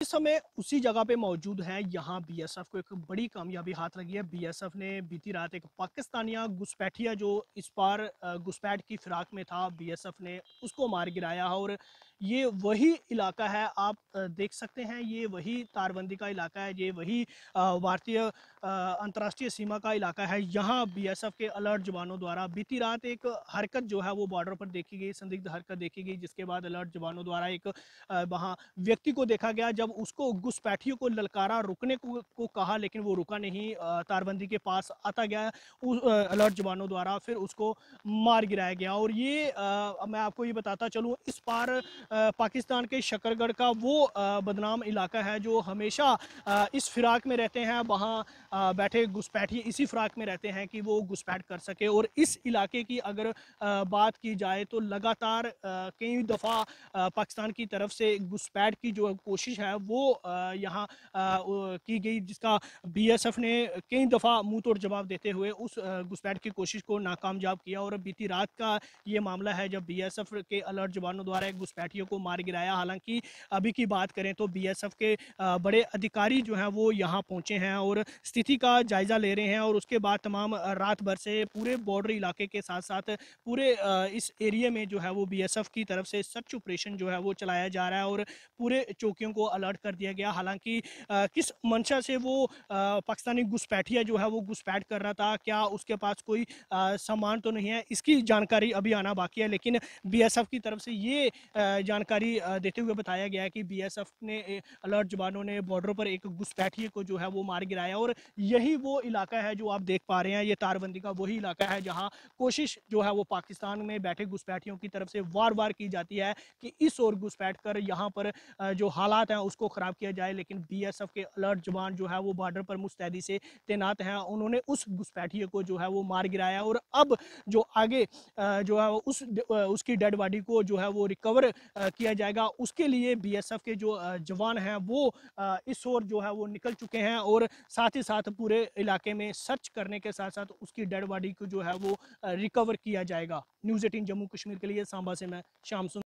اس سمے اسی جگہ پہ موجود ہے یہاں بی ایس ایف کو ایک بڑی کامیابی ہاتھ لگی ہے۔ بی ایس ایف نے بیتی رات ایک پاکستانیہ گسپیٹھیا جو اس پار گسپیٹ کی فراق میں تھا، بی ایس ایف نے اس کو مار گرایا اور یہ وہی علاقہ ہے آپ دیکھ سکتے ہیں یہ وہی تاربندی کا علاقہ ہے یہ وہی وارتی انتراشٹریہ سیما کا علاقہ ہے۔ یہاں بی ایس ایف کے الرٹ جوانوں دوارہ بیتی رات ایک حرکت جو ہے وہ بارڈر پر دیکھی گئی سندگد حرکت دیکھی گئی جس کے بعد الرٹ جوانوں دوارہ ایک وہاں ویکتی کو دیکھا گیا۔ جب اس کو گسپیٹھیوں کو للکارا رکنے کو, کہا لیکن وہ رکا نہیں تاروندی کے پاس آتا گیا الرٹ جوانوں دوارہ پھر اس کو مار گرایا گیا۔ اور یہ میں آپ کو یہ بتاتا چلوں اس پار پاکستان کے شکر گڑھ کا وہ بدنام علاقہ ہے جو ہمیشہ اس فراق میں رہتے ہیں، وہاں بیٹھے گسپیٹھی اسی فراق میں رہتے ہیں کہ وہ گسپیٹ کر سکے اور اس علاقے کی اگر بات کی جائے تو لگاتار کئی دفعہ پاکستان کی طرف سے گسپیٹ کی جو کوشش ہے وہ یہاں کی گئی جس کا بی ایس ایف نے کئی دفعہ منہ توڑ جواب دیتے ہوئے اس گسپیٹ کی کوشش کو ناکامیاب کیا اور بیتی رات کا یہ معاملہ ہے جب بی ایس ایف کے الرٹ جوانوں دوارا گسپیٹ کو مار گرایا۔ حالانکہ ابھی کی بات کریں تو بی ایس ایف کے بڑے ادھکاری جو ہیں وہ یہاں پہنچے ہیں اور ستیتی کا جائزہ لے رہے ہیں اور اس کے بعد تمام رات بھر سے پورے بارڈر علاقے کے ساتھ ساتھ پورے اس ایریے میں جو ہے وہ بی ایس ایف کی طرف سے سرچ آپریشن جو ہے وہ چلایا جا رہا ہے اور پورے چوکیوں کو الرٹ کر دیا گیا۔ حالانکہ کس منشا سے وہ پاکستانی گسپیٹیا جو ہے وہ گسپیٹ کر رہا تھا، کیا اس کے پاس کوئی سامان تو نہیں ہے؟ اس کی جانکاری ابھی آنا باقی ہے، لیکن بی ایس ایف کی طرف سے یہ جانکاری دیتے ہوئے بتایا گیا ہے کہ بی ایس ایف نے الرٹ جوانوں نے بارڈر پر ایک گھسپیٹھی کو جو ہے وہ مار گرایا اور یہی وہ علاقہ ہے جو آپ دیکھ پا رہے ہیں یہ تاربندی کا وہی علاقہ ہے جہاں کوشش جو ہے وہ پاکستان میں بیٹھے گھسپیٹھیوں کی طرف سے وار وار کی جاتی ہے کہ اس اور گھسپیٹ کر یہاں پر جو حالات ہیں اس کو خراب کیا جائے لیکن بی ایس ایف کے الرٹ جوان جو ہے وہ بارڈر پر مستعدی سے تینات ہیں انہوں نے اس گھسپیٹھی کو جو ہے وہ مار گرایا اور اب جو آگے جو ہے اس اس کی ڈیڈ باڈی کو جو ہے وہ ریکور کیا جائے گا۔ اس کے لیے بی ایس ایف کے جو جوان ہیں، وہ اس اور جو ہے وہ نکل چکے ہیں اور ساتھ ہی ساتھ پورے علاقے میں سرچ کرنے کے ساتھ ساتھ اس کی ڈیڈ باڈی کو جو ہے وہ ریکور کیا جائے گا۔ نیوز ایٹین جموں کشمیر کے لیے سامبا سے میں شام سن